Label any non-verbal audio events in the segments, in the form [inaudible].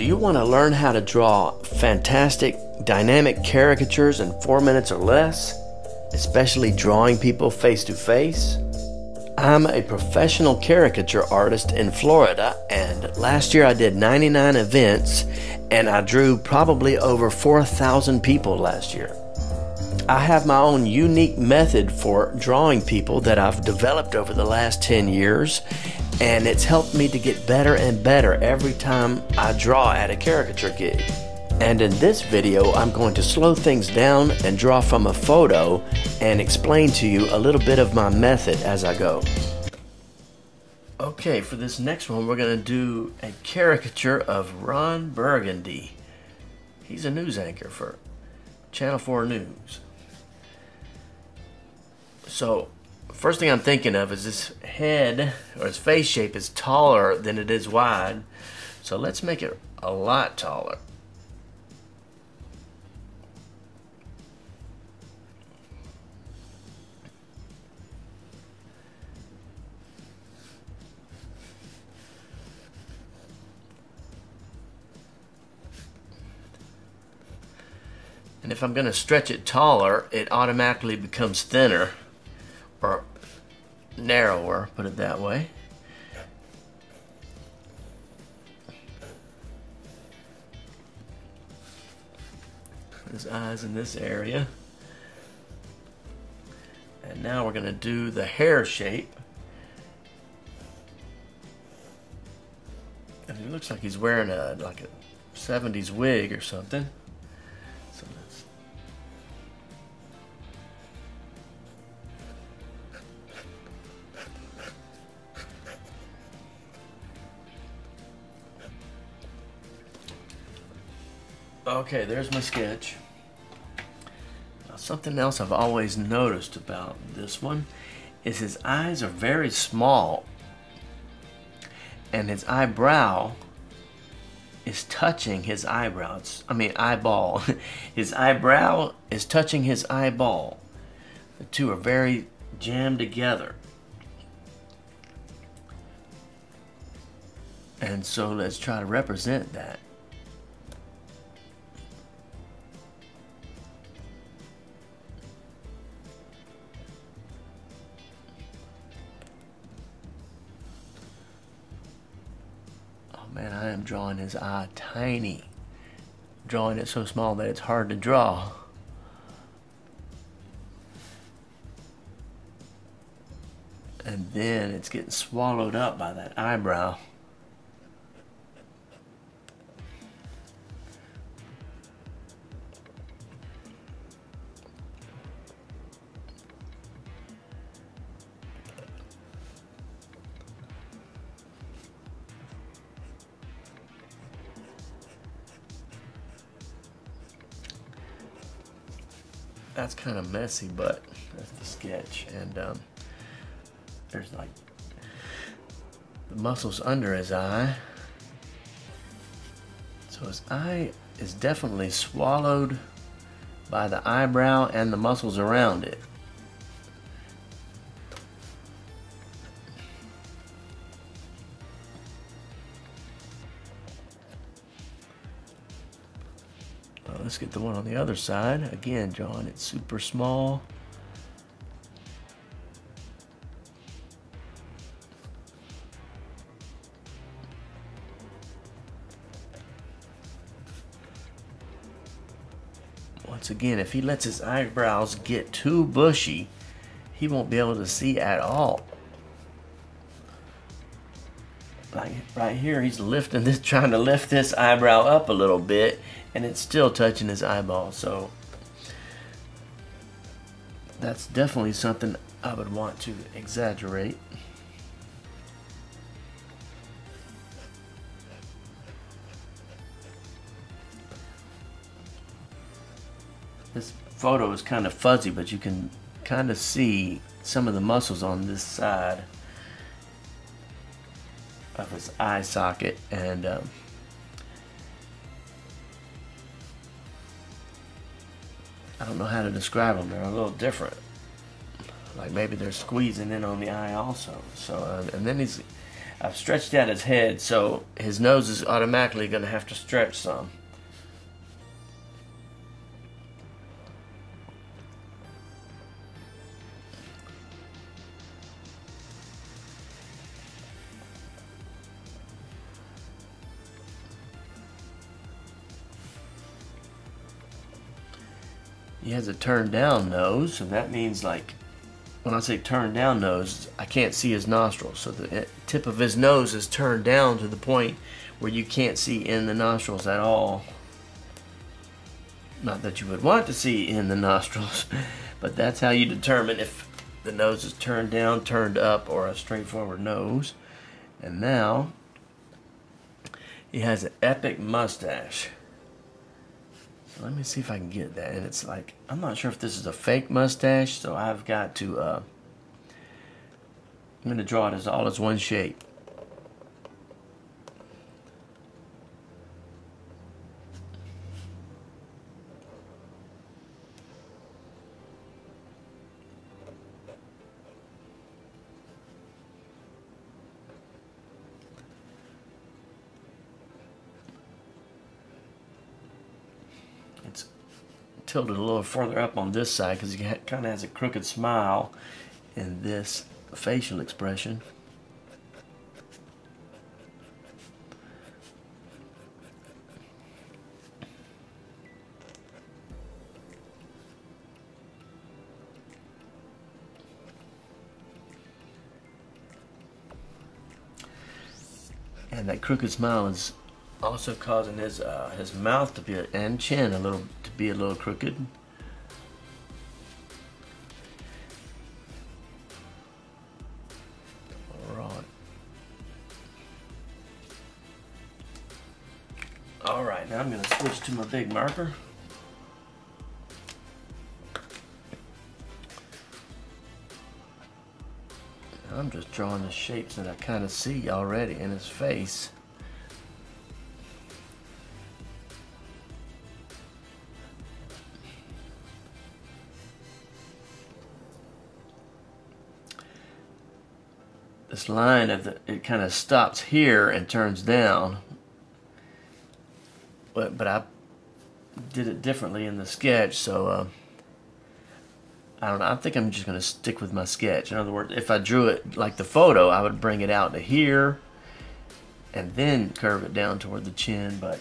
Do you want to learn how to draw fantastic, dynamic caricatures in four minutes or less? Especially drawing people face to face? I'm a professional caricature artist in Florida, and last year I did 99 events and I drew probably over 4,000 people last year. I have my own unique method for drawing people that I've developed over the last 10 years, and it's helped me to get better and better every time I draw at a caricature gig. And in this video, I'm going to slow things down and draw from a photo and explain to you a little bit of my method as I go. Okay, for this next one, we're going to do a caricature of Ron Burgundy. He's a news anchor for Channel 4 News. So, first thing I'm thinking of is this head, or his face shape is taller than it is wide. So let's make it a lot taller. And if I'm going to stretch it taller, it automatically becomes thinner narrower, put it that way. His eyes in this area. And now we're going to do the hair shape. And it looks like he's wearing a like a 70s wig or something. Okay, there's my sketch. Now, something else I've always noticed about this one is his eyes are very small and his eyebrow is touching his eyebrows. I mean eyeball. [laughs] his eyebrow is touching his eyeball. The two are very jammed together. And so let's try to represent that. His eye tiny. Drawing it so small that it's hard to draw. And then it's getting swallowed up by that eyebrow. That's kind of messy, but that's the sketch. And um, there's like the muscles under his eye. So his eye is definitely swallowed by the eyebrow and the muscles around it. Let's get the one on the other side. Again, John, it's super small. Once again, if he lets his eyebrows get too bushy, he won't be able to see at all. Like right here, he's lifting this, trying to lift this eyebrow up a little bit, and it's still touching his eyeball. So that's definitely something I would want to exaggerate. This photo is kind of fuzzy, but you can kind of see some of the muscles on this side of his eye socket and um, I don't know how to describe them. They're a little different. Like maybe they're squeezing in on the eye also. So, uh, and then he's, I've stretched out his head, so his nose is automatically going to have to stretch some. He has a turned down nose, and that means like when I say turned down nose, I can't see his nostrils. So the eh, tip of his nose is turned down to the point where you can't see in the nostrils at all. Not that you would want to see in the [laughs] nostrils, but that's how you determine if the nose is turned down, turned up, or a straightforward nose. And now, he has an epic mustache. Let me see if I can get that. And it's like, I'm not sure if this is a fake mustache, so I've got to, uh, I'm going to draw it as all as one shape. Tilted a little further up on this side because he kind of has a crooked smile in this facial expression. And that crooked smile is also causing his uh, his mouth to be and chin a little be a little crooked. All right. All right, now I'm going to switch to my big marker. I'm just drawing the shapes that I kind of see already in his face. This line of the, it kind of stops here and turns down. But, but I did it differently in the sketch, so uh, I don't know. I think I'm just going to stick with my sketch. In other words, if I drew it like the photo, I would bring it out to here and then curve it down toward the chin, but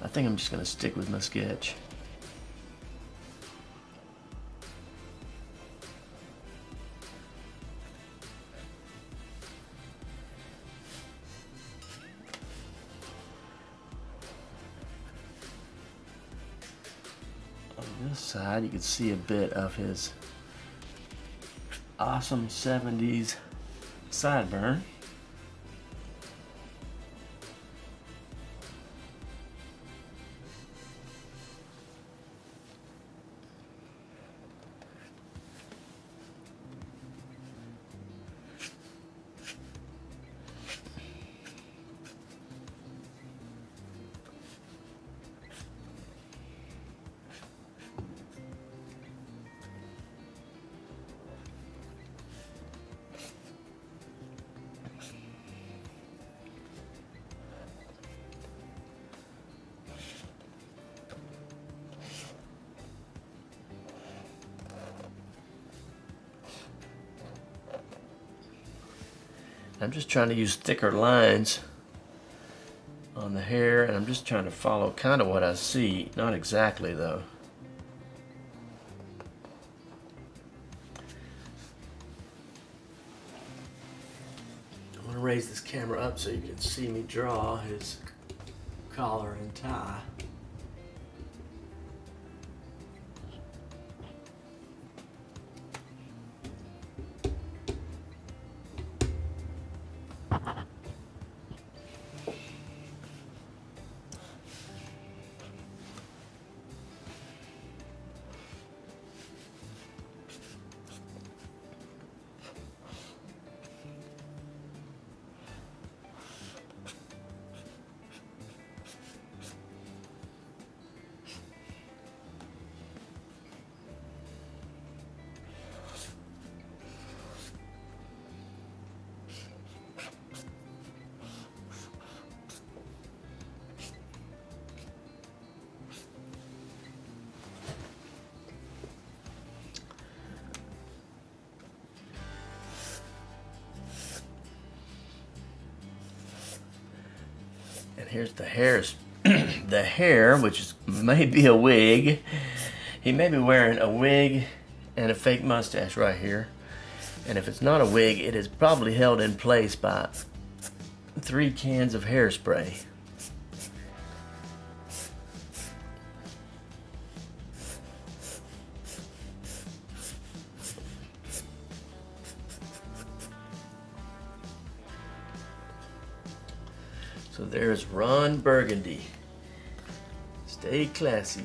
I think I'm just going to stick with my sketch. Side you can see a bit of his awesome 70s sideburn. I'm just trying to use thicker lines on the hair and I'm just trying to follow kind of what I see, not exactly though. I'm to raise this camera up so you can see me draw his collar and tie. Here's the hairs, [clears throat] the hair, which is [laughs] maybe a wig. He may be wearing a wig and a fake mustache right here. And if it's not a wig, it is probably held in place by three cans of hairspray. So there's Ron Burgundy. Stay classy.